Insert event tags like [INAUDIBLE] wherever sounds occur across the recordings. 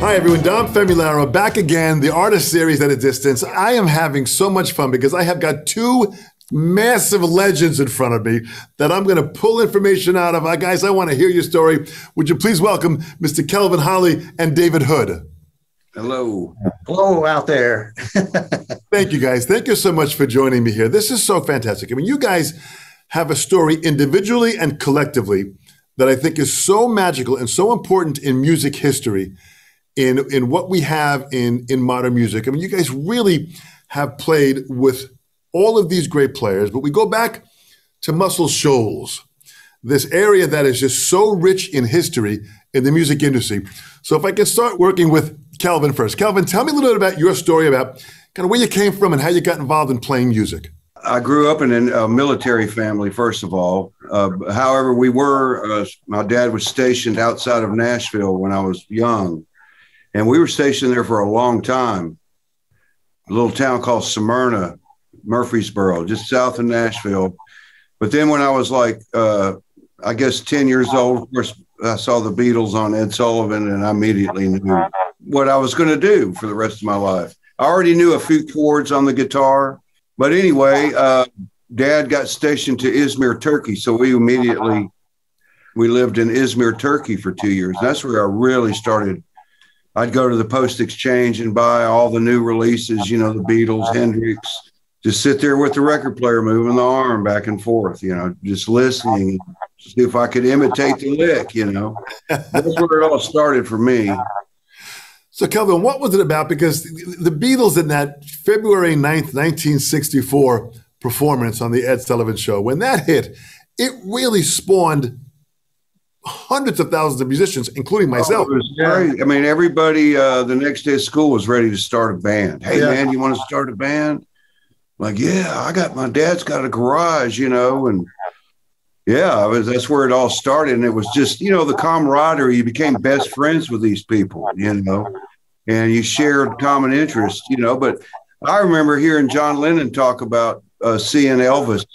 Hi, everyone. Dom Famularo back again, the artist series at a distance. I am having so much fun because I have got two massive legends in front of me that I'm going to pull information out of. Uh, guys, I want to hear your story. Would you please welcome Mr. Kelvin Holly and David Hood? Hello. Hello out there. [LAUGHS] Thank you, guys. Thank you so much for joining me here. This is so fantastic. I mean, you guys have a story individually and collectively that I think is so magical and so important in music history in in what we have in in modern music. I mean, you guys really have played with all of these great players, but we go back to Muscle Shoals, this area that is just so rich in history in the music industry. So, if I can start working with Kelvin first, Kelvin, tell me a little bit about your story about kind of where you came from and how you got involved in playing music. I grew up in a military family, first of all. Uh, however, we were, uh, my dad was stationed outside of Nashville when I was young. And we were stationed there for a long time. A little town called Smyrna, Murfreesboro, just south of Nashville. But then when I was like, uh, I guess 10 years old, of course, I saw the Beatles on Ed Sullivan and I immediately knew what I was going to do for the rest of my life. I already knew a few chords on the guitar. But anyway, uh, dad got stationed to Izmir, Turkey. So we immediately, we lived in Izmir, Turkey for two years. That's where I really started I'd go to the post exchange and buy all the new releases, you know, the Beatles, Hendrix, just sit there with the record player moving the arm back and forth, you know, just listening, to see if I could imitate the lick, you know. That's where it all started for me. So, Kelvin, what was it about? Because the Beatles in that February 9th, 1964 performance on the Ed Sullivan Show, when that hit, it really spawned hundreds of thousands of musicians, including myself. Oh, I mean, everybody uh, the next day of school was ready to start a band. Hey, yeah. man, you want to start a band? Like, yeah, I got my dad's got a garage, you know, and yeah, was, that's where it all started. And it was just, you know, the camaraderie. You became best friends with these people, you know, and you shared common interests, you know. But I remember hearing John Lennon talk about uh, seeing Elvis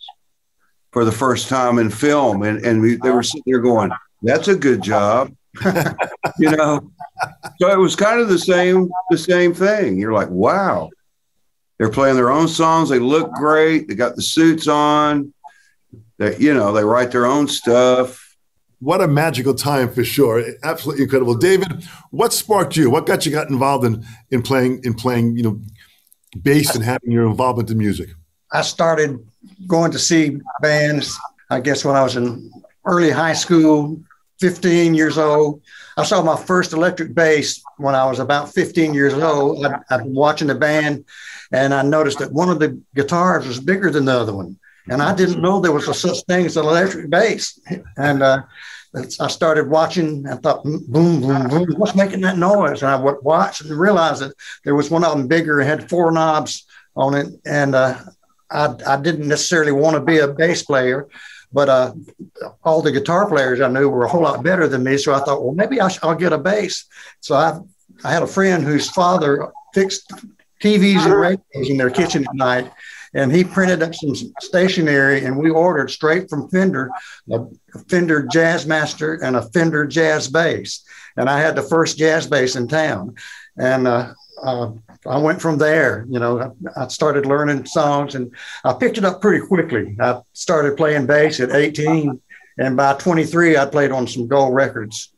for the first time in film, and and we, they were sitting there going, that's a good job. [LAUGHS] you know, so it was kind of the same the same thing. You're like, wow, they're playing their own songs. They look great. They got the suits on. That you know, they write their own stuff. What a magical time for sure! Absolutely incredible, David. What sparked you? What got you got involved in in playing in playing you know bass and having your involvement in music? I started going to see bands. I guess when I was in early high school, 15 years old. I saw my first electric bass when I was about 15 years old. I, I've been watching the band and I noticed that one of the guitars was bigger than the other one. And I didn't know there was a such thing as an electric bass. And uh, I started watching. I thought, boom, boom, boom, what's making that noise? And I would watch and realize that there was one of them bigger and had four knobs on it. And uh, I, I didn't necessarily want to be a bass player, but uh, all the guitar players I knew were a whole lot better than me. So I thought, well, maybe I will get a bass. So I, I had a friend whose father fixed TVs and radios in their kitchen at night. And he printed up some stationery, and we ordered straight from Fender a Fender Jazzmaster and a Fender Jazz bass. And I had the first jazz bass in town. And uh, uh, I went from there. You know, I, started learning songs and I picked it up pretty quickly. I started playing bass at 18, and by 23, I played on some gold records.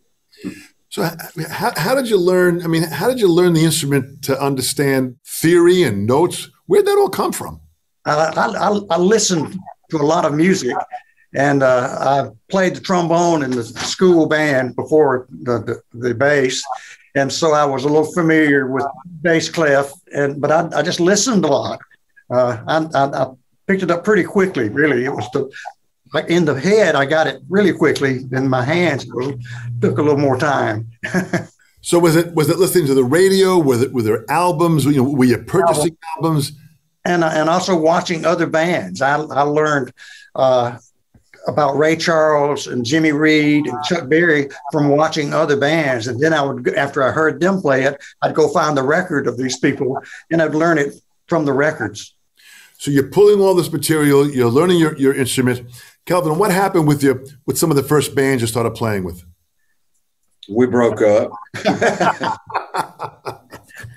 So, how, how did you learn? I mean, how did you learn the instrument to understand theory and notes? Where'd that all come from? I, I, I listened to a lot of music, and uh, I played the trombone in the school band before the, the, the bass and so I was a little familiar with bass clef, and but I, I just listened a lot. Uh, I, I, I, picked it up pretty quickly. Really, it was the like in the head. I got it really quickly. In my hands, it took a little more time. [LAUGHS] so was it was it listening to the radio? Were it were there albums? You know, were you purchasing albums? And and also watching other bands. I I learned. Uh, about Ray Charles and Jimmy Reed and Chuck Berry from watching other bands. And then I would, after I heard them play it, I'd go find the record of these people and I'd learn it from the records. So you're pulling all this material, you're learning your, your instrument. Kelvin, what happened with your with some of the first bands you started playing with? We broke up. [LAUGHS]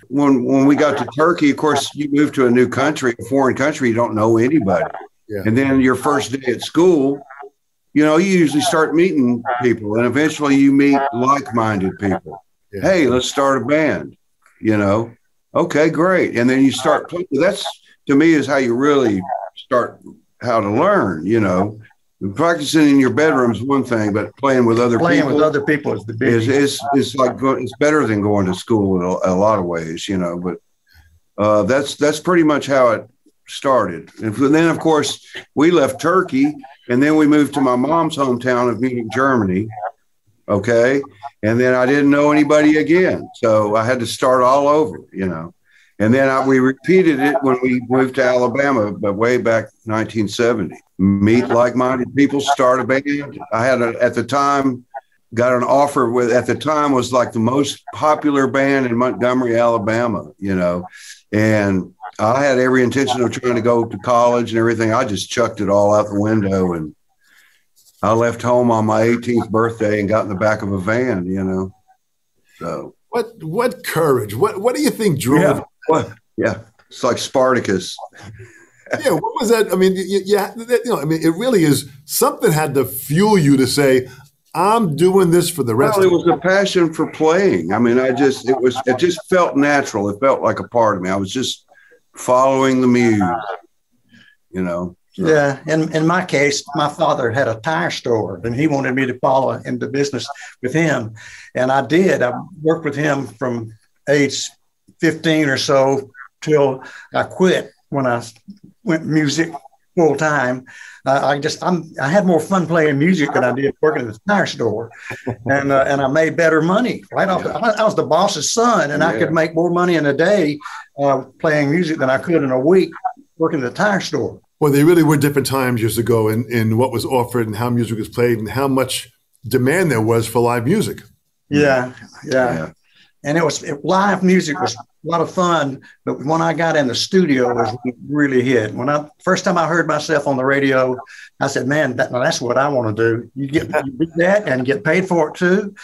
when when we got to Turkey, of course, you move to a new country, a foreign country, you don't know anybody. Yeah. And then your first day at school, you know, you usually start meeting people, and eventually you meet like-minded people. Yeah. Hey, let's start a band. You know, okay, great. And then you start playing. That's to me is how you really start how to learn. You know, practicing in your bedroom is one thing, but playing with other Playing people with other people is the big. is is is like go, it's better than going to school in a, a lot of ways, you know. But uh, that's that's pretty much how it started. And then, of course, we left Turkey, and then we moved to my mom's hometown of Munich, Germany. Okay, and then I didn't know anybody again, so I had to start all over, you know. And then I, we repeated it when we moved to Alabama, but way back 1970. Meet like-minded people, start a band. I had a, at the time got an offer with at the time was like the most popular band in Montgomery, Alabama. You know, and I had every intention of trying to go to college and everything. I just chucked it all out the window and I left home on my 18th birthday and got in the back of a van. You know, so What what courage? What what do you think drove? yeah, what? yeah, it's like Spartacus. yeah, what was that? I mean, you, you, you know, I mean, it really is something had to fuel you to say, "I'm doing this for the rest." Well, it was a passion for playing. I mean, I just it was it just felt natural. It felt like a part of me. I was just following the muse, you know. So, Yeah, in, in my case, my father had a tire store and he wanted me to follow into business with him. And I did. I worked with him from age 15 or so till I quit when I went music full time. Uh, I just I'm I had more fun playing music than I did working at the tire store, and uh, and I made better money right off. The, I was the boss's son, and I could make more money in a day uh, playing music than I could in a week working at the tire store. Well, they really were different times years ago in, in what was offered and how music was played and how much demand there was for live music. Yeah, yeah. yeah. And it was it, live music was a lot of fun, but when I got in the studio, it was really hit. When I first time I heard myself on the radio, I said, "Man, that, now that's what I want to do. You get you do that and get paid for it too."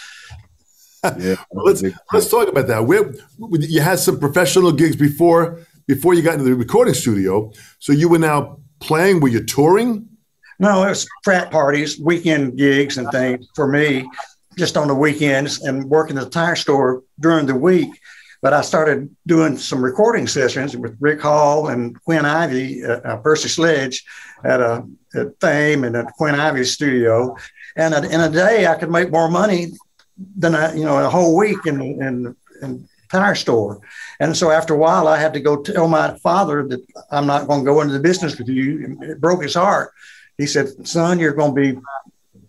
yeah. [LAUGHS] Let's let's talk about that. Where you had some professional gigs before before you got into the recording studio, so you were now playing. Were you touring? No, it was frat parties, weekend gigs, and things for me, just on the weekends and working at the tire store during the week. But I started doing some recording sessions with Rick Hall and Quinn Ivy, uh, uh, Percy Sledge, at a at Fame and at Quinn Ivy's studio. And in a day, I could make more money than I, you know, a whole week in in, in tire store. And so after a while, I had to go tell my father that I'm not going to go into the business with you. It broke his heart. He said, "Son, you're going to be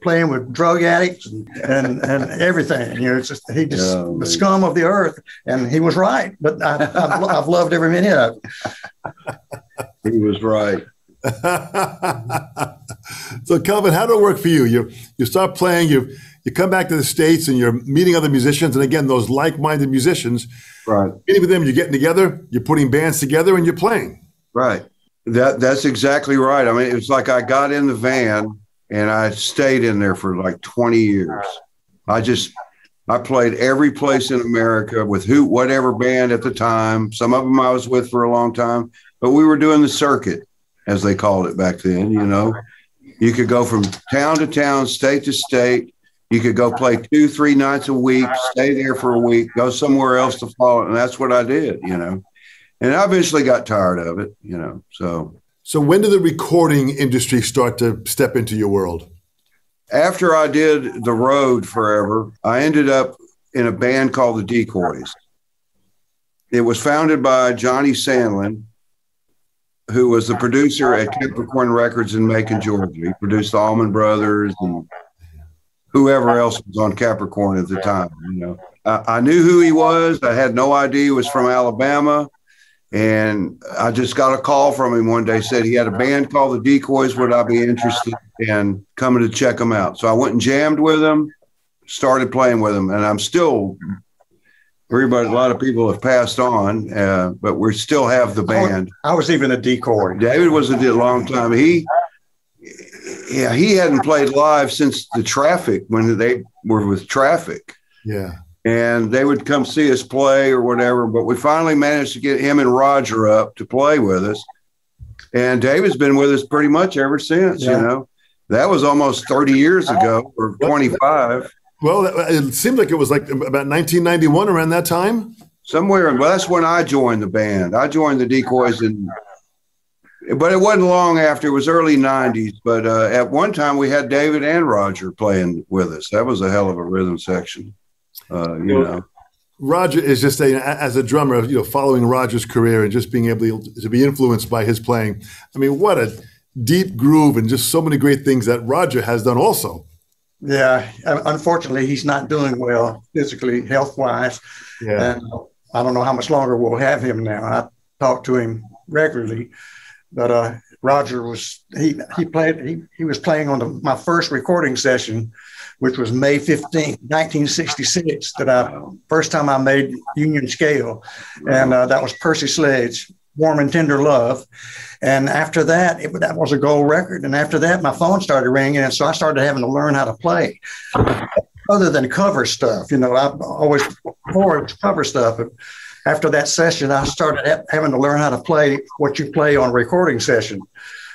playing with drug addicts and and, and everything. You know, it's just he just Yeah, the scum of the earth." And he was right. But I, I've, I've loved every minute of it. He was right. [LAUGHS] so, Kelvin, how did it work for you? You you start playing. You you come back to the states and you're meeting other musicians, and again, those like-minded musicians. Right. Meeting with them, you're getting together. You're putting bands together, and you're playing. Right. That that's exactly right. I mean, it was like I got in the van and I stayed in there for like 20 years. I just I played every place in America with who whatever band at the time. Some of them I was with for a long time, but we were doing the circuit as they called it back then, you know. You could go from town to town, state to state. You could go play two, three nights a week, stay there for a week, go somewhere else to follow. And that's what I did, you know. And I eventually got tired of it, you know. So So, when did the recording industry start to step into your world? after I did the road forever, I ended up in a band called the Decoys. It was founded by Johnny Sandlin, who was the producer at Capricorn Records in Macon, Georgia. He produced the Allman Brothers and whoever else was on Capricorn at the time. You know, I, I knew who he was. I had no idea he was from Alabama. And I just got a call from him one day, said he had a band called the Decoys. Would I be interested in coming to check them out? So I went and jammed with him, started playing with him, and I'm still. Everybody, a lot of people have passed on, uh, but we still have the band. I was even a decoy. David was a long time. He, yeah, he hadn't played live since the Traffic when they were with Traffic. Yeah. And they would come see us play or whatever. But we finally managed to get him and Roger up to play with us. And David's been with us pretty much ever since, yeah. you know. That was almost 30 years ago or 25. Well, it seemed like it was like about 1991 around that time. Somewhere, well, that's when I joined the band. I joined the Decoys in but it wasn't long after. It was early '90s. But uh, at one time, we had David and Roger playing with us. That was a hell of a rhythm section. Uh, you well, know, Roger is just a as a drummer, you know, following Roger's career and just being able to be influenced by his playing. I mean, what a deep groove and just so many great things that Roger has done also. Yeah, unfortunately, he's not doing well physically, health wise. Yeah. And I don't know how much longer we'll have him now. I talk to him regularly but uh, Roger was he he played he, he was playing on the, my first recording session, which was May 15th, 1966. That I first time I made Union Scale, and uh, that was Percy Sledge, Warm and Tender Love. And after that, it, that was a gold record. And after that, my phone started ringing, and so I started having to learn how to play. Other than cover stuff, you know, I've always before cover stuff. But, after that session, I started ha- having to learn how to play what you play on a recording session.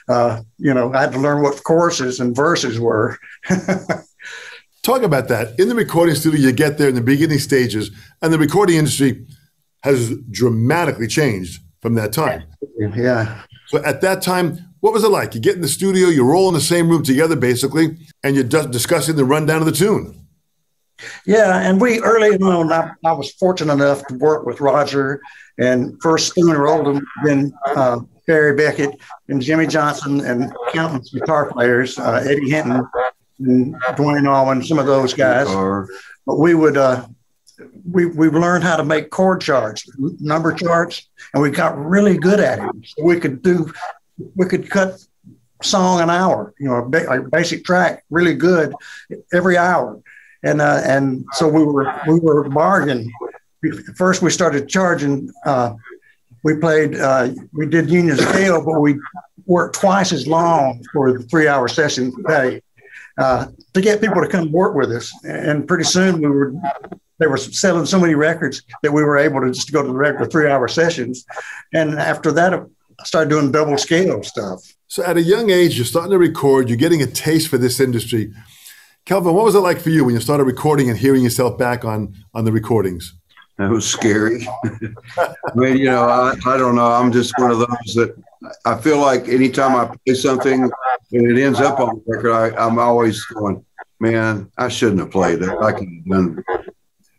Uh, you know, I had to learn what choruses and verses were. [LAUGHS] Talk about that. In the recording studio, you get there in the beginning stages, and the recording industry has dramatically changed from that time. Yeah. So at that time, what was it like? You get in the studio, you're all in the same room together, basically, and you're discussing the rundown of the tune. Yeah, and we early on, I, I, was fortunate enough to work with Roger and first Spooner Oldham, then uh, Barry Beckett and Jimmy Johnson and countless guitar players, uh, Eddie Hinton and Duane Allman, some of those guys. But we would uh, we we learned how to make chord charts, number charts, and we got really good at it. So we could do we could cut song an hour, you know, a, a basic track really good every hour and uh, and so we were we were bargaining. First, we started charging. Uh, we played. Uh, we did union scale, but we worked twice as long for the three-hour session day uh, to get people to come work with us. And pretty soon, we were they were selling so many records that we were able to just go to the record three-hour sessions. And after that, I started doing double scale stuff. So, at a young age, you're starting to record. You're getting a taste for this industry. Kelvin, what was it like for you when you started recording and hearing yourself back on on the recordings? That was scary. [LAUGHS] I mean, you know, I, I don't know. I'm just one of those that I feel like anytime I play something and it ends up on the record, I, I'm always going, man, I shouldn't have played that. I could have done,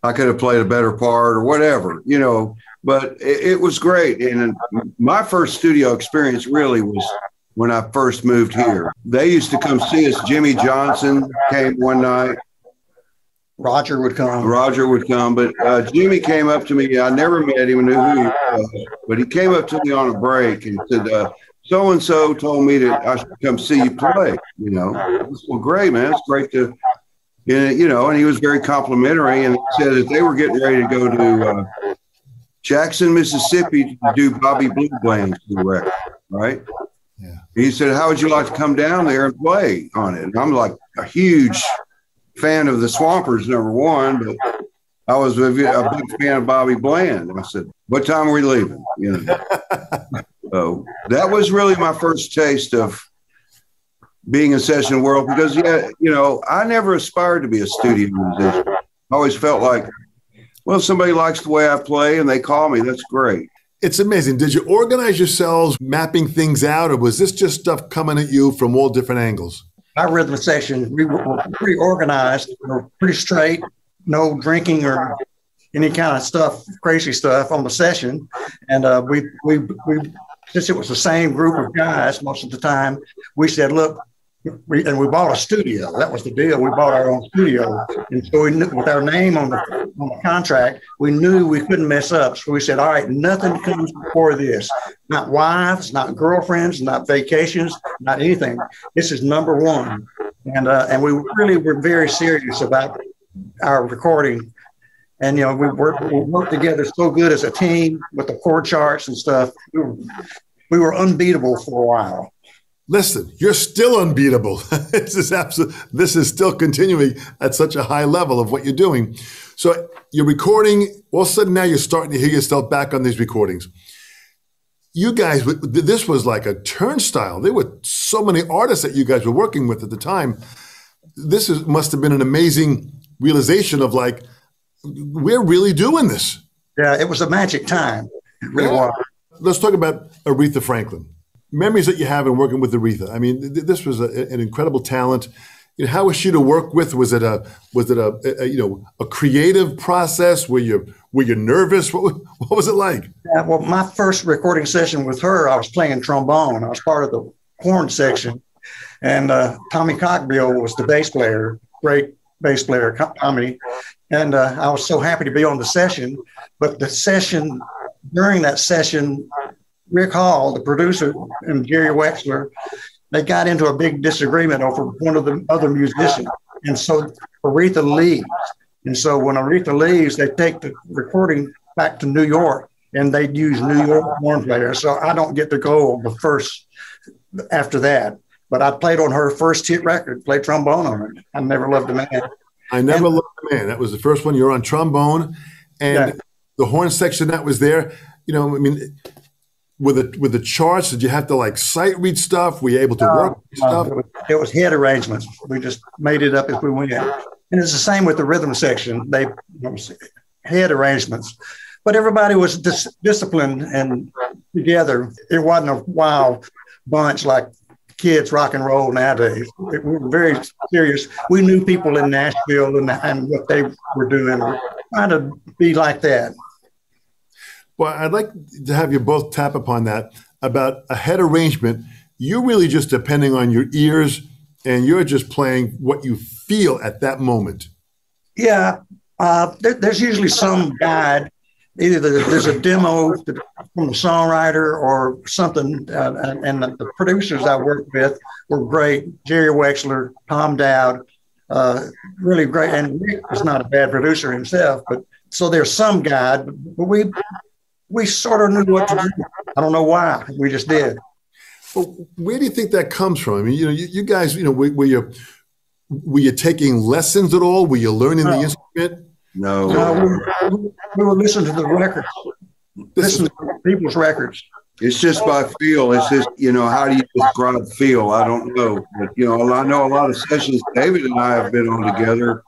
I could have played a better part or whatever, you know. But it, it was great, and my first studio experience really was when I first moved here. They used to come see us. Jimmy Johnson came one night. Roger would come. Roger would come, but uh, Jimmy came up to me. I never met him, knew who he was, but he came up to me on a break and said, "So and so told me that I should come see you play." You know, well, great, man. It's great to, you know. And he was very complimentary, and said that they were getting ready to go to uh, Jackson, Mississippi, to do Bobby Blue Bland's record, right? He said, How would you like to come down there and play on it? And I'm like a huge fan of the Swampers, number one, but I was a, big fan of Bobby Bland. And I said, What time are we leaving? You know. [LAUGHS] so that was really my first taste of being in session world because yeah, you know, I never aspired to be a studio musician. I always felt like, well, somebody likes the way I play and they call me, that's great. It's amazing. Did you organize yourselves mapping things out, or was this just stuff coming at you from all different angles? Our rhythm section, we were pretty organized, we were pretty straight, no drinking or any kind of stuff, crazy stuff on the session. And uh, we, we, we, since it was the same group of guys most of the time, we said, look, we, and we bought a studio. That was the deal. We bought our own studio, and so we knew, with our name on the on the contract, we knew we couldn't mess up. So we said, "All right, nothing comes before this. Not wives, not girlfriends, not vacations, not anything. This is number one." And uh, and we really were very serious about our recording. And you know, we worked we worked together so good as a team with the chord charts and stuff. We were, we were unbeatable for a while. Listen, you're still unbeatable. [LAUGHS] this is absolute, this is still continuing at such a high level of what you're doing. So you're recording, all of a sudden now you're starting to hear yourself back on these recordings. You guys, this was like a turnstile. There were so many artists that you guys were working with at the time. This is, must have been an amazing realization of like, we're really doing this. Yeah, it was a magic time. It really yeah. was. Let's talk about Aretha Franklin memories that you have in working with Aretha. I mean, th- this was a, an incredible talent. You know, how was she to work with? Was it a was it a, a, you know a creative process? Were you were you nervous? What what was it like? Yeah, well, my first recording session with her, I was playing trombone. I was part of the horn section, and uh, Tommy Cogbill was the bass player. Great bass player, Tommy. And uh, I was so happy to be on the session. But the session during that session, Rick Hall, the producer, and Jerry Wexler, they got into a big disagreement over one of the other musicians. And so Aretha leaves. And so when Aretha leaves, they take the recording back to New York and they use New York horn players. So I don't get to go the first after that. But I played on her first hit record, played trombone on it. I never loved a man. I never and, loved a man. That was the first one. You're on trombone, and yeah. the horn section that was there. You know, I mean, with the with the charts? Did you have to like sight read stuff? Were you able to no, work no, oh, stuff? It was, it was, head arrangements. We just made it up as we went. And it's the same with the rhythm section. They head arrangements, but everybody was dis- disciplined and together. It wasn't a wild bunch like kids rock and roll nowadays. we were very serious. We knew people in Nashville and, and what they were doing. Trying to be like that. Well, I'd like to have you both tap upon that about a head arrangement. You're really just depending on your ears and you're just playing what you feel at that moment. Yeah. Uh, there, there's usually some guide. Either there's a demo from the songwriter or something. Uh, and the producers I worked with were great Jerry Wexler, Tom Dowd, uh, really great. And Rick was not a bad producer himself, but so there's some guide, but we we sort of knew what to do. I don't know why. We just did. Well, where do you think that comes from? I mean, you know, you, you guys, you know, were, were, you were you taking lessons at all? Were you learning no. the instrument? No. no we, we, were listening to the records, listening to people's records. It's just by feel. It's just, you know, how do you describe feel? I don't know. But, you know, I know a lot of sessions David and I have been on together.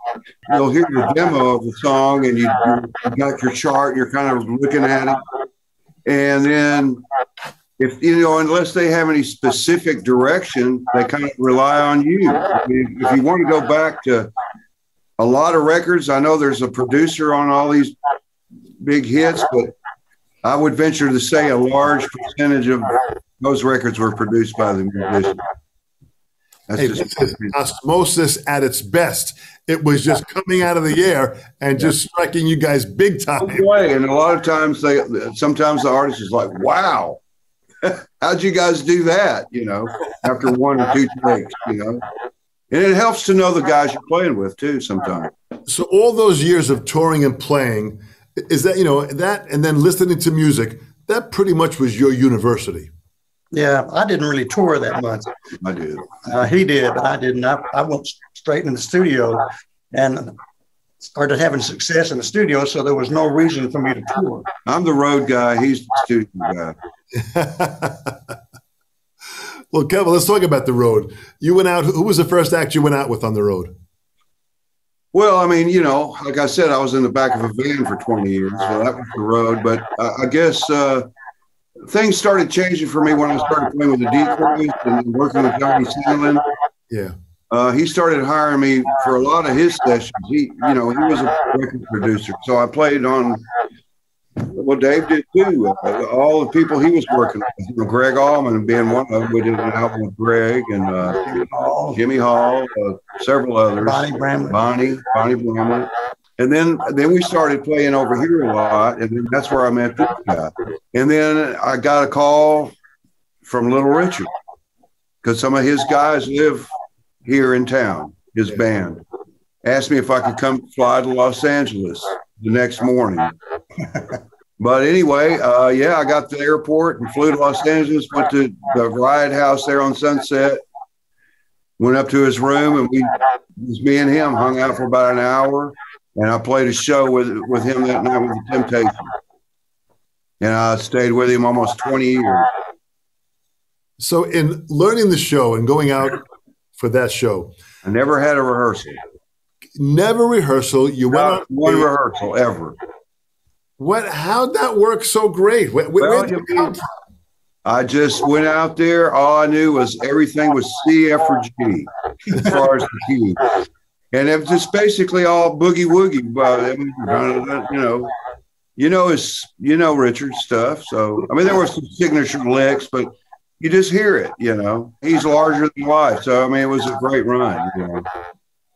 You'll hear the demo of the song and you, you got your chart, you're kind of looking at it. And then if, you know, unless they have any specific direction, they kind of rely on you. If you want to go back to a lot of records, I know there's a producer on all these big hits, but I would venture to say a large percentage of those records were produced by the musicians. That's hey, just osmosis at its best. It was just coming out of the air and just striking you guys big time. Way. And a lot of times they sometimes the artist is like, wow, [LAUGHS] how'd you guys do that? You know, after one or two takes, you know. And it helps to know the guys you're playing with too sometimes. So all those years of touring and playing, is that you know that and then listening to music that pretty much was your university. Yeah i didn't really tour that much. I did. Uh, he did. But i didn't I, I went straight in the studio and started having success in the studio so there was no reason for me to tour. I'm the road guy. He's the studio guy. [LAUGHS] Well Kelvin let's talk about the road. You went out. Who was the first act you went out with on the road well, I mean, you know, like I said, I was in the back of a van for 20 years, so that was the road. But uh, I guess uh, things started changing for me when I started playing with the Decoys and working with Johnny Sandlin. Yeah. Uh, he started hiring me for a lot of his sessions. He, you know, he was a record producer, so I played on well, Dave did too. Uh, all the people he was working with, you know, Gregg Allman being one of them. We did an album with Gregg and uh, Jimmy Hall, Jimmy Hall uh, several others. Bonnie Bramlett. Bonnie, Bonnie Bramlett. And then, then we started playing over here a lot, and then that's where I met this guy. And then I got a call from Little Richard because some of his guys live here in town. His band asked me if I could come fly to Los Angeles the next morning. But anyway, uh, yeah, I got to the airport and flew to Los Angeles. Went to the Riot House there on Sunset. Went up to his room and we, me and him, hung out for about an hour, and I played a show with with him that night with the Temptations. And I stayed with him almost twenty years. So, in learning the show and going out for that show, I never had a rehearsal. Never rehearsal. You went Not on one rehearsal ever. What? How'd that work so great? Where, Well, where'd you you- I just went out there. All I knew was everything was C, F, or G as far as the key. And it was just basically all boogie woogie. But you know, you know his, you know Richard's stuff. So I mean, there were some signature licks, but you just hear it. You know, he's larger than life. So I mean, it was a great run. You know.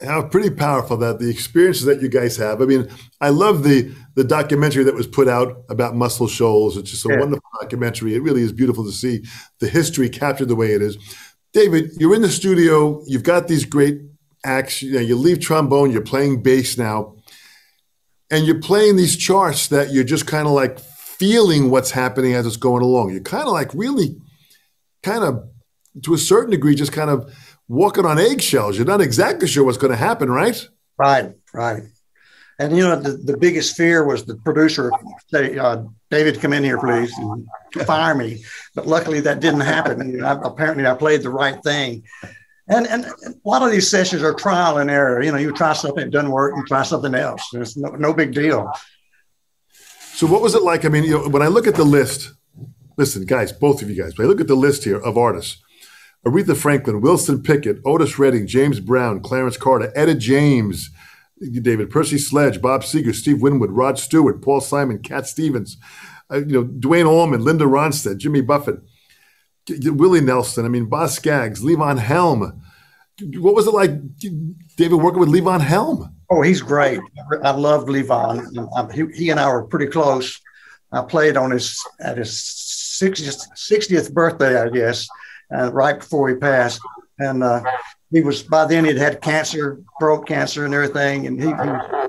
How pretty powerful that the experiences that you guys have. I mean, I love the the documentary that was put out about Muscle Shoals. It's just a Yeah. wonderful documentary. It really is beautiful to see the history captured the way it is. David, you're in the studio. You've got these great acts. You, know, you leave trombone. You're playing bass now, and you're playing these charts that you're just kind of like feeling what's happening as it's going along. You're kind of like really, kind of to a certain degree, just kind of walking on eggshells. You're not exactly sure what's going to happen, right? Right, right. And you know, the, the biggest fear was the producer say, uh, "David, come in here, please, and fire me." But luckily, that didn't happen. And I, apparently, I played the right thing. And, and a lot of these sessions are trial and error. You know, you try something, it doesn't work, you try something else. It's no, no big deal. So what was it like? I mean, you know, when I look at the list, listen, guys, both of you guys, when I look at the list here of artists, Aretha Franklin, Wilson Pickett, Otis Redding, James Brown, Clarence Carter, Etta James, David Percy Sledge, Bob Seger, Steve Winwood, Rod Stewart, Paul Simon, Cat Stevens, uh, you know, Duane Allman, Linda Ronstadt, Jimmy Buffett, Willie Nelson. I mean, Boz Scaggs, Levon Helm. What was it like, David, working with Levon Helm? Oh, he's great. I loved Levon. Um, He, he and I were pretty close. I played on his at his 60th, 60th birthday, I guess, uh, right before he passed. And uh, he was by then he'd had cancer, throat cancer, and everything. And he,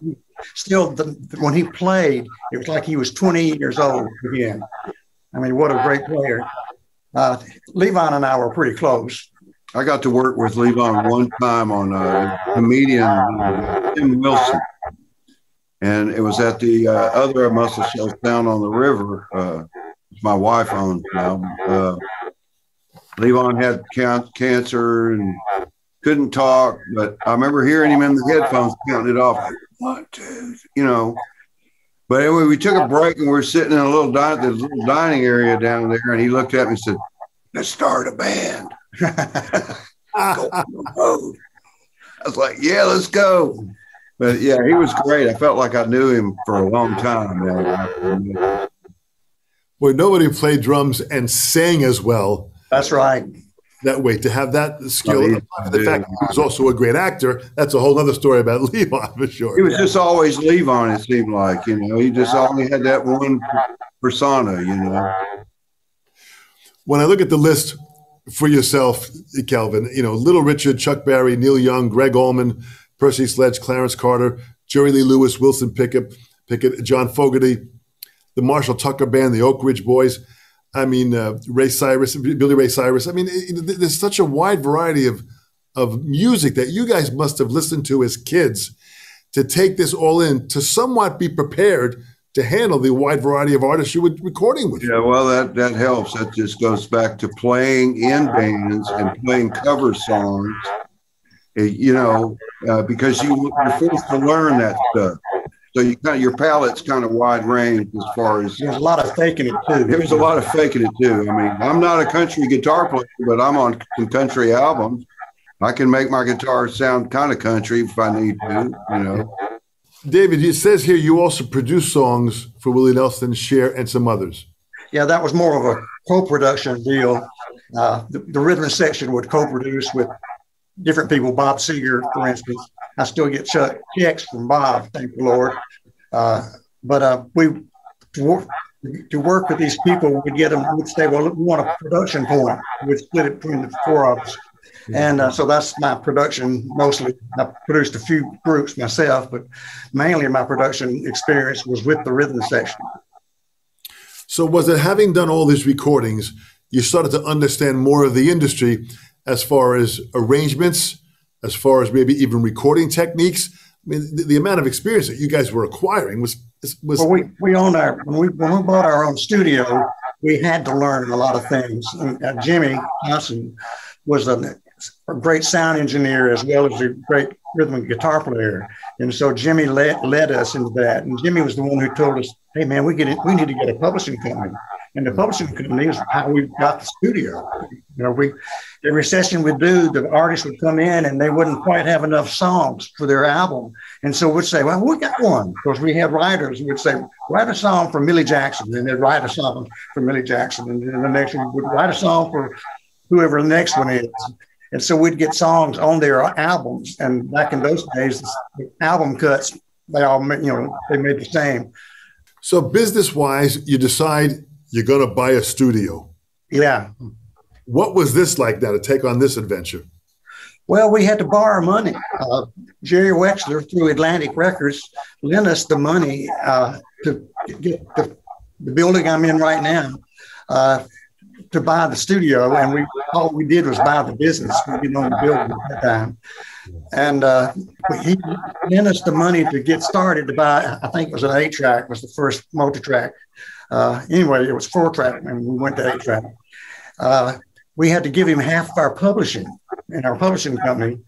he, still, the, when he played, it was like he was 20 years old again. I mean, what a great player. Uh, Levon and I were pretty close. I got to work with Levon one time on a comedian, uh, Tim Wilson. And it was at the uh, other Muscle Shoals down on the river. Uh, my wife owns now. Uh, Levon had can- cancer and couldn't talk, but I remember hearing him in the headphones counting it off. One, two, you know. But anyway, we took a break and we're sitting in a little, this little dining area down there, and he looked at me and said, "Let's start a band." [LAUGHS] I was like, yeah, let's go. But yeah, he was great. I felt like I knew him for a long time. man. Boy, nobody played drums and sang as well That's right. that way. To have that skill, Oh, and the fact he was also a great actor, that's a whole other story about [LAUGHS] Levon for sure. He was just always Levon, it seemed like, you know, he just only had that one persona, you know. when I look at the list for yourself, Kelvin, you know, Little Richard, Chuck Berry, Neil Young, Gregg Allman, Percy Sledge, Clarence Carter, Jerry Lee Lewis, Wilson Pickett, Pickett, John Fogerty, the Marshall Tucker Band, the Oak Ridge Boys. I mean, uh, Ray Cyrus, Billy Ray Cyrus. I mean, it, it- there's such a wide variety of of music that you guys must have listened to as kids to take this all in to somewhat be prepared to handle the wide variety of artists you were recording with. Yeah, well, that, that helps. That just goes back to playing in bands and playing cover songs, you know, uh, because you, you're forced to learn that stuff. So you kind of, your palette's kind of wide range as far as There's a lot of faking it too. There was a lot of faking it too. I mean, I'm not a country guitar player, but I'm on some country albums. I can make my guitar sound kind of country if I need to, you know. David, it says here you also produce songs for Willie Nelson, Cher, and some others. Yeah, that was more of a co-production deal. Uh, the, the rhythm section would co-produce with different people. Bob Seger, for instance. I still get checks from Bob, thank the Lord. Uh, but uh, we to work, to work with these people, we'd get them. We'd say, "Well, we want a production point." We'd split it between the four of us, and uh, so that's my production. Mostly, I produced a few groups myself, but mainly my production experience was with the rhythm section. So was it having done all these recordings, you started to understand more of the industry as far as arrangements, as far as maybe even recording techniques? I mean, the, the amount of experience that you guys were acquiring was was. Well, we we owned our when we when we bought our own studio, we had to learn a lot of things. And, uh, Jimmy Johnson was a, a, great sound engineer as well as a great rhythm and guitar player, and so Jimmy led led us into that. And Jimmy was the one who told us, "Hey, man, we get it, we need to get a publishing company." And the publishing company is how we got the studio. You know, we every session we do, the artists would come in and they wouldn't quite have enough songs for their album. And so we'd say, Well, we got one. Because we had writers. We'd say, write a song for Millie Jackson. And they'd write a song for Millie Jackson. And then the next one would write a song for whoever the next one is. And so we'd get songs on their albums. And back in those days, the album cuts, they all, you know, they made the same. So business wise, you decide you're going to buy a studio. Yeah. What was this like now to take on this adventure? Well, we had to borrow money. Uh, Jerry Wexler through Atlantic Records lent us the money uh, to get the, the, building I'm in right now uh, to buy the studio. And we all we did was buy the business. We didn't own the building at that time. And uh, he lent us the money to get started to buy, I think it was an eight track, was the first multi track uh, anyway, it was four track, and we went to eight track. Uh, we had to give him half of our publishing in our publishing company,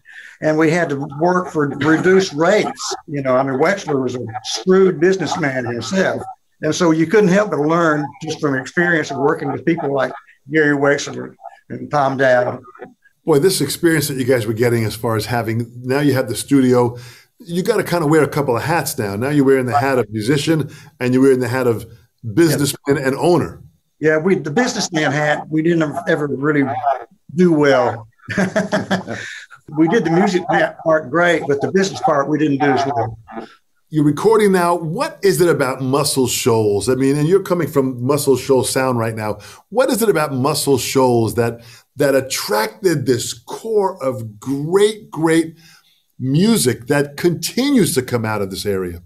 and we had to work for reduced rates. You know, I mean, Wexler was a shrewd businessman himself, and so you couldn't help but learn just from experience of working with people like Jerry Wexler and Tom Dowd. Boy, this experience that you guys were getting as far as having now you have the studio, you got to kind of wear a couple of hats now. Now you're wearing the hat of musician and you're wearing the hat of businessman and owner. Yeah, we the businessman hat we didn't ever really do well. [LAUGHS] we did the music part great, but the business part we didn't do as well. You're recording now. What is it about Muscle Shoals? I mean, and you're coming from Muscle Shoals sound right now. What is it about Muscle Shoals that that attracted this core of great, great music that continues to come out of this area?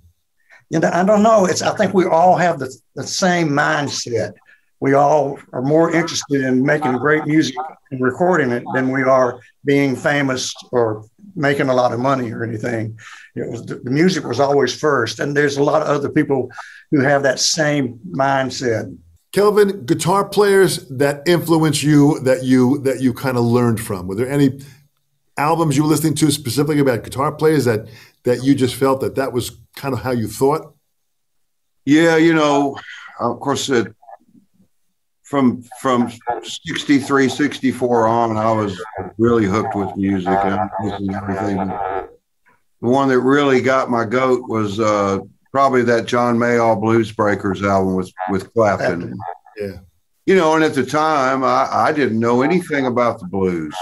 You know, I don't know. It's I think we all have the, the same mindset. We all are more interested in making great music and recording it than we are being famous or making a lot of money or anything. It was the, the music was always first, and there's a lot of other people who have that same mindset. Kelvin, guitar players that influence you that you that you kind of learned from. Were there any albums you were listening to specifically about guitar players that that you just felt that that was kind of how you thought? Yeah, you know, of course, it, from from 63, 64 on, I was really hooked with music and everything. The one that really got my goat was uh, probably that John Mayall Blues Breakers album with with Clapton. Yeah. You know, and at the time, I, I didn't know anything about the blues.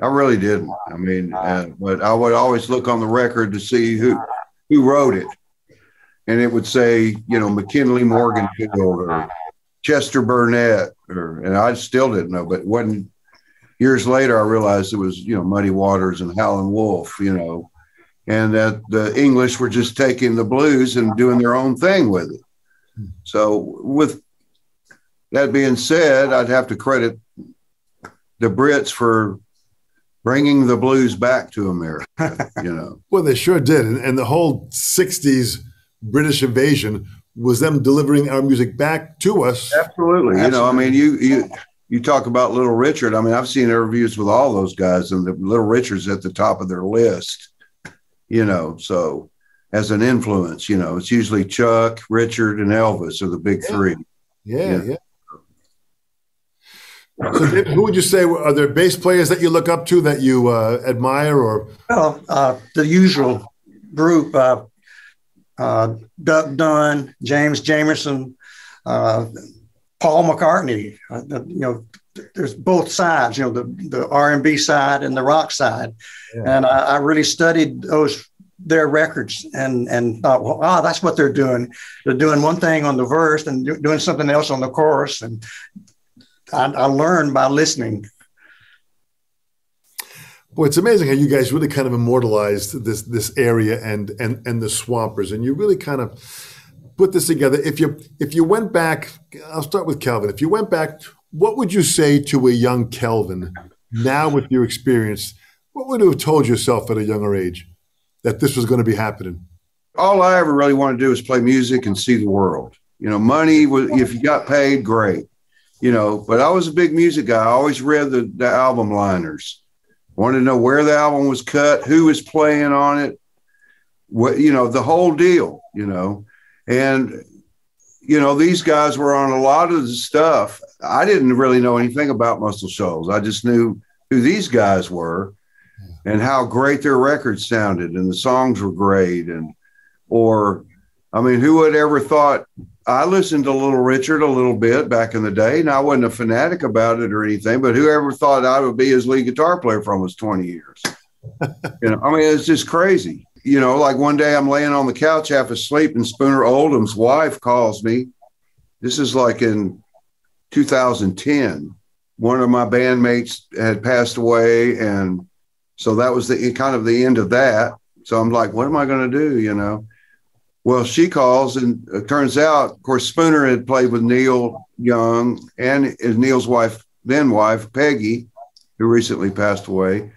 I really didn't. I mean, uh, but I would always look on the record to see who who wrote it, and it would say, you know, McKinley Morganfield or Chester Burnett, or and I still didn't know. But when years later, I realized it was you know Muddy Waters and Howlin' Wolf, you know, and that the English were just taking the blues and doing their own thing with it. So with that being said, I'd have to credit the Brits for bringing the blues back to America, you know. [LAUGHS] well, they sure did. And, and, the whole 60s British invasion was them delivering our music back to us. Absolutely. Absolutely. You know, I mean, you, you, you talk about Little Richard. I mean, I've seen interviews with all those guys, and the Little Richard's at the top of their list, you know. So, as an influence, you know, it's usually Chuck, Richard, and Elvis are the big yeah. three. Yeah, yeah. So, David, who would you say are there bass players that you look up to that you uh, admire, or? Well, uh, the usual group: uh, uh Duck Dunn, James Jamerson, uh, Paul McCartney. Uh, you know, there's both sides. You know, the the R and B side and the rock side, yeah. and I, I, really studied those their records and and thought, well, oh, that's what they're doing. They're doing one thing on the verse and do, doing something else on the chorus, and I, I learned by listening. Boy, it's amazing how you guys really kind of immortalized this this area and and and the Swampers, and you really kind of put this together. If you if you went back, I'll start with Kelvin. If you went back, what would you say to a young Kelvin now with your experience? What would you have told yourself at a younger age that this was going to be happening? All I ever really wanted to do was play music and see the world. You know, money was if you got paid, great. You know, but I was a big music guy. I always read the, the album liners. Wanted to know where the album was cut, who was playing on it, what you know, the whole deal. You know, and you know these guys were on a lot of the stuff. I didn't really know anything about Muscle Shoals. I just knew who these guys were and how great their records sounded and the songs were great and or I mean, who would ever thought I listened to Little Richard a little bit back in the day. and I wasn't a fanatic about it or anything, but whoever thought I would be his lead guitar player for almost 20 years. [LAUGHS] you know, I mean, it's just crazy. You know, like one day I'm laying on the couch half asleep and Spooner Oldham's wife calls me. This is like in 2010. One of my bandmates had passed away. And so that was the kind of the end of that. So I'm like, what am I going to do? You know? Well, she calls, and it turns out, of course, Spooner had played with Neil Young and Neil's wife, then wife, Peggy, who recently passed away.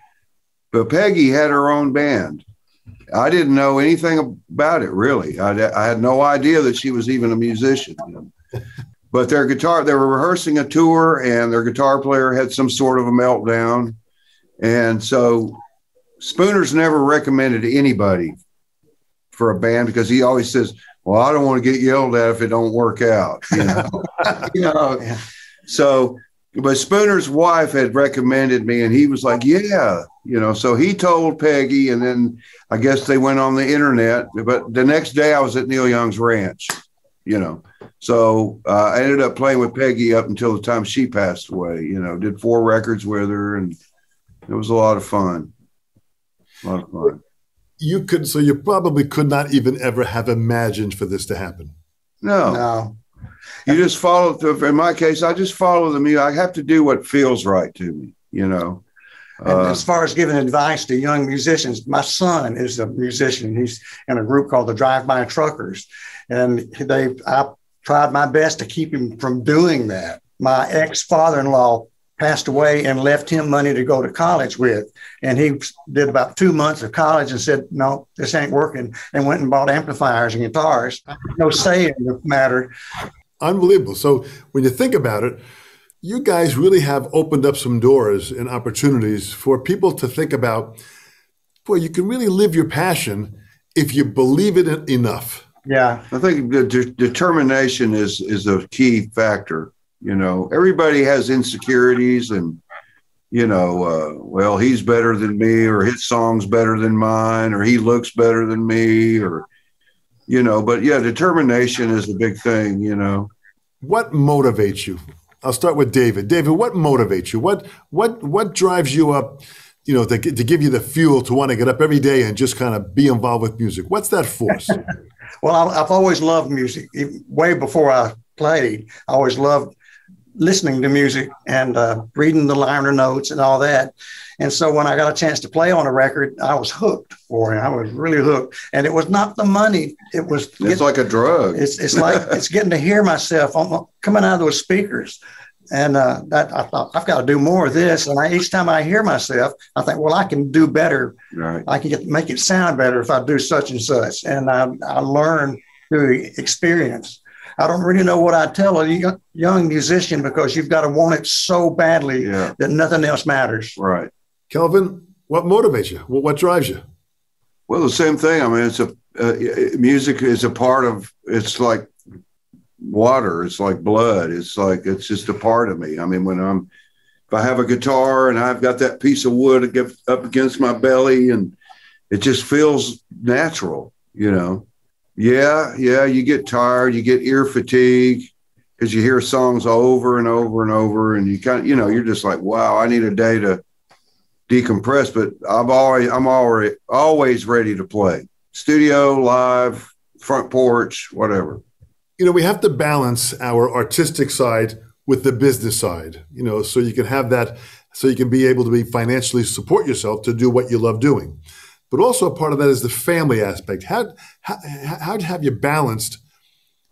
But Peggy had her own band. I didn't know anything about it really. I, I had no idea that she was even a musician. but their guitar, they were rehearsing a tour, and their guitar player had some sort of a meltdown. And so Spooner's never recommended anybody for a band because he always says, "Well, I don't want to get yelled at if it don't work out." You know, [LAUGHS] you know. So, but Spooner's wife had recommended me, and he was like, "Yeah," you know. So he told Peggy, and then I guess they went on the internet. But the next day, I was at Neil Young's ranch, you know. So uh, I ended up playing with Peggy up until the time she passed away. You know, did four records with her, and it was a lot of fun. A lot of fun you could so you probably could not even ever have imagined for this to happen. No. No. You just follow through in my case, I just follow the music. I have to do what feels right to me, you know. And uh, as far as giving advice to young musicians, my son is a musician. He's in a group called the Drive By Truckers, and they I tried my best to keep him from doing that. My ex father in law passed away and left him money to go to college with. And he did about two months of college and said, No, this ain't working, and went and bought amplifiers and guitars. No say in the matter. Unbelievable. So when you think about it, you guys really have opened up some doors and opportunities for people to think about, boy, you can really live your passion if you believe it enough. Yeah. I think the de- determination is is a key factor you know, everybody has insecurities and, you know, uh, well, he's better than me, or his song's better than mine, or he looks better than me, or, you know, but yeah, determination is a big thing, you know. What motivates you? I'll start with David. David, what motivates you? What what what drives you up? You know, to, to give you the fuel to want to get up every day and just kind of be involved with music. What's that force? [LAUGHS] well, I've always loved music. Way before I played, I always loved listening to music and uh, reading the liner notes and all that. And so when I got a chance to play on a record, I was hooked for it. I was really hooked. And it was not the money. It was. It's getting, like a drug. It's, it's like, [LAUGHS] it's getting to hear myself on, coming out of those speakers. And uh, that I thought I've got to do more of this. And I, each time I hear myself, I think, well, I can do better. Right. I can get, make it sound better if I do such and such. And I, I learn through experience. I don't really know what I tell a young musician because you've got to want it so badly yeah. that nothing else matters. Right. Kelvin, what motivates you? What, drives you? Well, the same thing. I mean, it's a uh, music is a part of. It's like water. It's like blood. It's like it's just a part of me. I mean, when I'm if I have a guitar and I've got that piece of wood up against my belly, and it just feels natural, you know. Yeah, yeah, you get tired, you get ear fatigue because you hear songs over and over and over, and you kind of, you know, you're just like, wow, I need a day to decompress. But I've always, I'm already always ready to play, studio, live, front porch, whatever. You know, we have to balance our artistic side with the business side. You know, so you can have that, so you can be able to be financially support yourself to do what you love doing but also a part of that is the family aspect. How how how have you balanced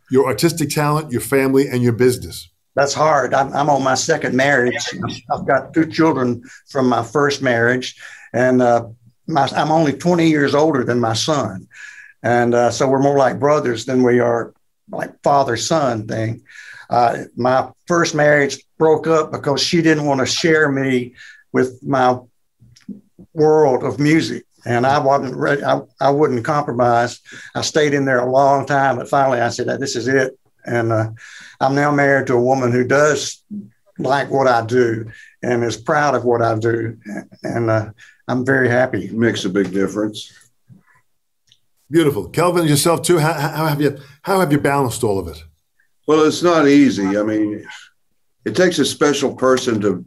your artistic talent, your family, and your business? That's hard. I'm, I'm on my second marriage. I've got two children from my first marriage, and uh, my, I'm only 20 years older than my son. And uh, so we're more like brothers than we are like father son thing. Uh, my first marriage broke up because she didn't want to share me with my world of music. And I wasn't ready, I, I wouldn't compromise. I stayed in there a long time, but finally I said, This is it. And uh, I'm now married to a woman who does like what I do and is proud of what I do. And uh, I'm very happy. It makes a big difference. Beautiful, Kelvin. Yourself too. How, how, have you how have you balanced all of it? Well, it's not easy. I mean, it takes a special person to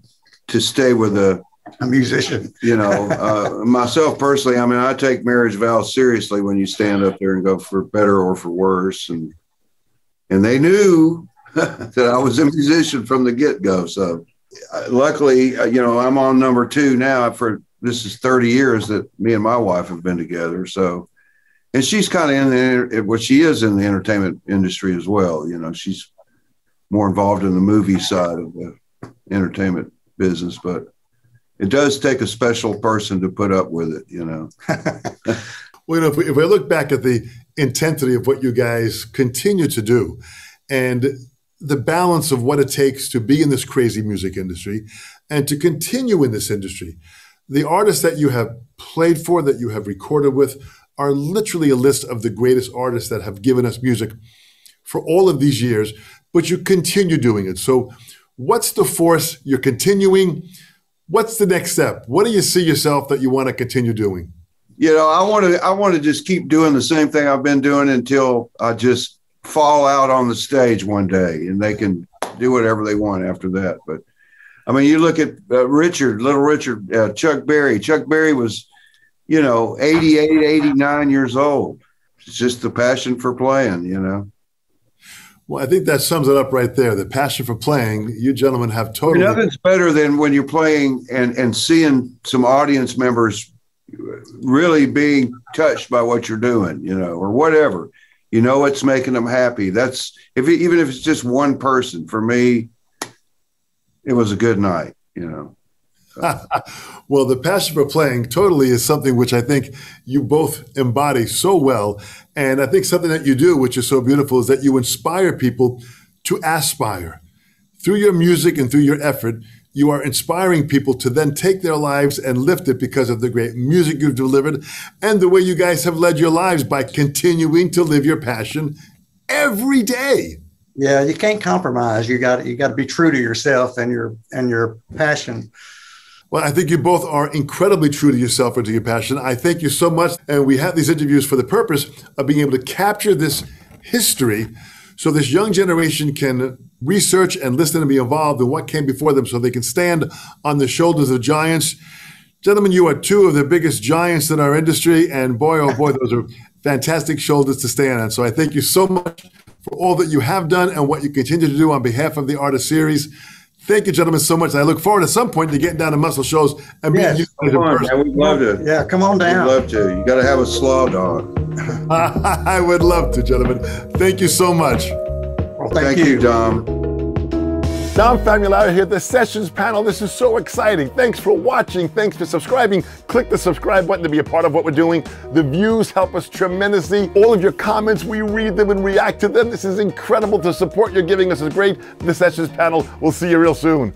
to stay with a a musician. [LAUGHS] You know, uh, myself personally, I mean, I take marriage vows seriously when you stand up there and go for better or for worse, and and they knew [LAUGHS] that I was a musician from the get go. So, uh, luckily, uh, you know, I'm on number two now for this is 30 years that me and my wife have been together. So, and she's kind of in the what well, she is in the entertainment industry as well. You know, she's more involved in the movie side of the entertainment business, but it does take a special person to put up with it. You know. [LAUGHS] well, you know, if we, if we look back at the intensity of what you guys continue to do, and the balance of what it takes to be in this crazy music industry and to continue in this industry the artists that you have played for, that you have recorded with, are literally a list of the greatest artists that have given us music for all of these years, but you continue doing it. So, what's the force? You're continuing. What's the next step? What do you see yourself that you want to continue doing? You know, I want to I want to just keep doing the same thing I've been doing until I just fall out on the stage one day and they can do whatever they want after that. But I mean, you look at uh, Richard, little Richard, uh, Chuck Berry. Chuck Berry was, you know, 88, 89 years old. It's just the passion for playing, you know. Well, I think that sums it up right there. The passion for playing. You gentlemen have totally. Nothing's better than when you're playing and, and seeing some audience members really being touched by what you're doing, you know, or whatever. You know, it's making them happy. That's if even if it's just one person. For me, it was a good night, you know. [LAUGHS] well, the passion for playing totally is something which I think you both embody so well. And I think something that you do, which is so beautiful, is that you inspire people to aspire. Through your music and through your effort, you are inspiring people to then take their lives and lift it because of the great music you've delivered and the way you guys have led your lives by continuing to live your passion every day. Yeah, you can't compromise. You got you got to be true to yourself and your and your passion. Well, I think you both are incredibly true to yourself and to your passion. I thank you so much. And we have these interviews for the purpose of being able to capture this history so this young generation can research and listen and be involved in what came before them so they can stand on the shoulders of giants. Gentlemen, you are two of the biggest giants in our industry. And boy, oh boy, those are fantastic shoulders to stand on. So I thank you so much for all that you have done and what you continue to do on behalf of the Artist Series. Thank you, gentlemen, so much. I look forward at some point to getting down to Muscle Shoals and being yes, you guys in person. we'd love to. Yeah, come on down. We'd love to. You got to have a slaw dog. [LAUGHS] I would love to, gentlemen. Thank you so much. Well, thank, thank you. you, Dom. Dom Famularo here, the Sessions panel. This is so exciting. Thanks for watching. Thanks for subscribing. Click the subscribe button to be a part of what we're doing. The views help us tremendously. All of your comments, we read them and react to them. This is incredible. The support you're giving us is great. The Sessions panel. We'll see you real soon.